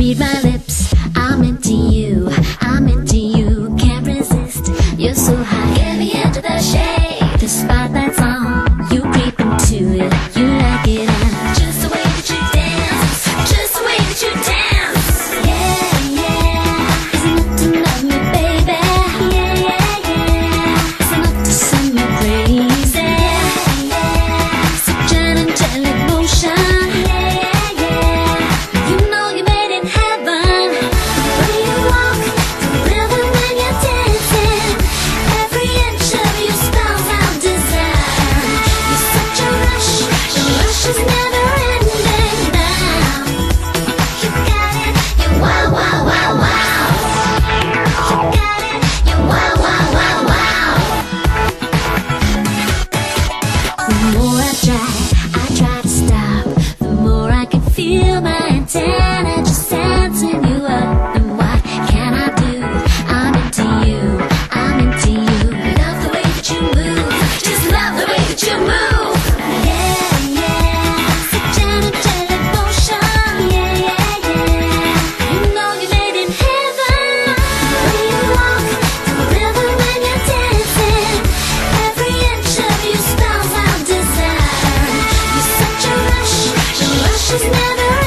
Read my lips, I'm into you. I try to stop The more I can feel my intent. Delicious never